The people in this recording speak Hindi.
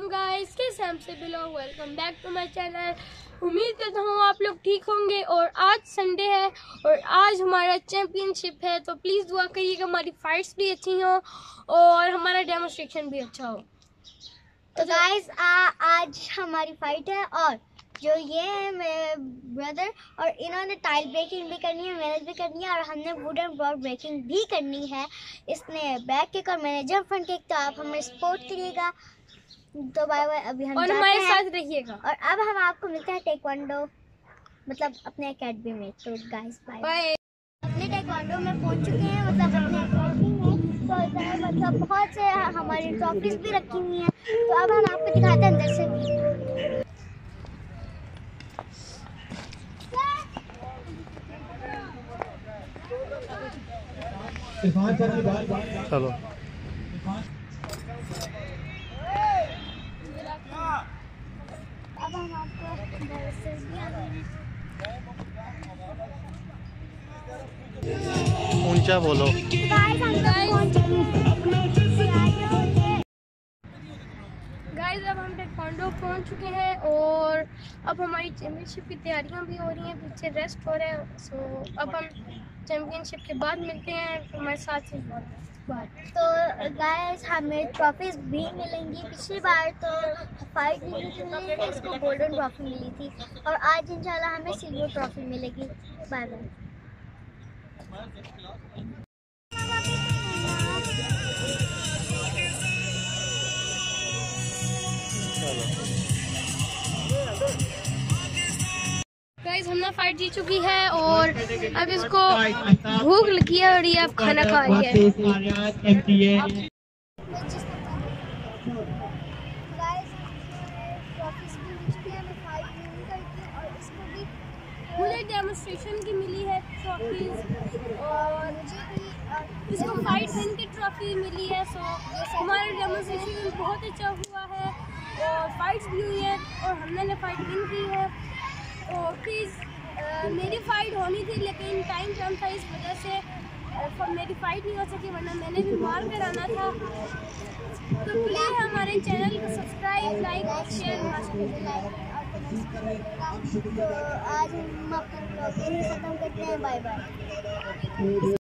असलम गाइस, कैसे हमसे belong? Welcome back to my channel. उम्मीद करता हूँ आप लोग ठीक होंगे और आज संडे है और आज हमारा चैम्पियनशिप है तो प्लीज़ दुआ करिएगा हमारी फाइट्स भी अच्छी हों और हमारा डेमोस्ट्रेशन भी अच्छा हो। तो गाइस आज हमारी फाइट है और जो ये है, मेरे ब्रदर और इन्होंने टाइल ब्रेकिंग भी करनी है मैंने भी करनी है, और हमने वुडन ब्लॉक ब्रेकिंग भी करनी है। इसने बैक किक और मैंने जंप फ्रंट किक तो आप हमें सपोर्ट करिएगा। तो बाय बाय अभी हम और हमारे साथ रहिएगा। और अब हम आपको मिलते हैं टेक्वांडो मतलब अपने अकेडमी में। तो गाइस बाय बाय अपने टेक्वांडो में पहुँच चुके हैं मतलब अपने अकेडमी में। तो मतलब बहुत से हमारी ट्रॉफीज भी रखी हुई हैं। तो अब हम आपको दिखाते हैं अंदर से भी। चलो अब हम आपको अंदर से भी ऊँचा बोलो। गाइस हैं अब हम टेक्वांडो पहुँच चुके हैं और अब हमारी चैम्पियनशिप की तैयारियाँ भी हो रही हैं पीछे रेस्ट हो रहा है सो अब हम चैम्पियनशिप के बाद मिलते हैं हमारे साथ ही तो गाइस हमें ट्रॉफीज भी मिलेंगी पिछली बार तो फाइट मिली थी इसको गोल्डन ट्रॉफी मिली थी। और आज इंशाल्लाह हमें सिल्वर ट्रॉफी मिलेगी। बाय बाय गाइस हमने फाइट जीत चुकी है और अब इसको भूख लगी है और ये अब खाना खा रही है। मुझे डेमोस्ट्रेशन की मिली है। ट्रॉफीज और इसको फाइट विन की ट्रॉफी मिली है सो हमारा डेमोस्ट्रेशन बहुत अच्छा हुआ है और फाइट्स भी हुई है, और हमने फाइट विन की है। तो प्लीज़ मेरी फ़ाइट होनी थी, लेकिन टाइम कम था इस वजह से मेरी फ़ाइट नहीं हो सकी, वरना मैंने भी मार कर आना था। तो प्लीज़ हमारे चैनल को सब्सक्राइब लाइक और शेयर आज हम अपना ब्लॉग यहीं खत्म करते हैं बाय बाय